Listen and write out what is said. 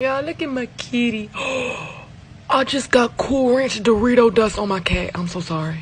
Y'all, look at my kitty. I just got Cool Ranch Dorito dust on my cat. I'm so sorry.